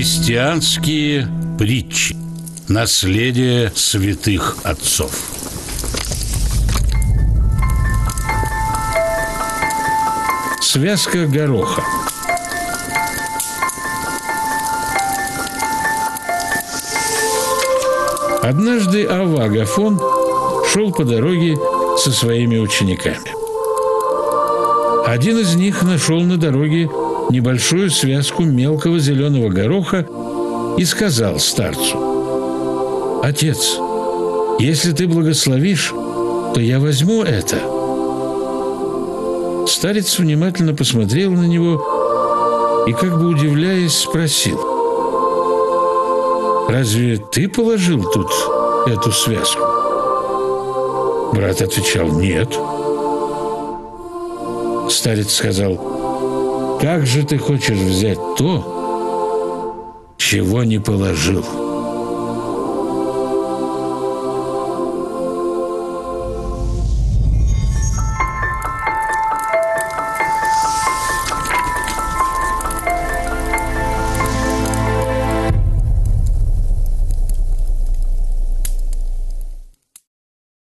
Христианские притчи. Наследие святых отцов. Связка гороха. Однажды Авагафон шел по дороге со своими учениками. Один из них нашел на дороге небольшую связку мелкого зеленого гороха и сказал старцу, «Отец, если ты благословишь, то я возьму это». Старец внимательно посмотрел на него и, как бы удивляясь, спросил, «Разве ты положил тут эту связку?» Брат отвечал, «Нет». Старец сказал, как же ты хочешь взять то, чего не положил?»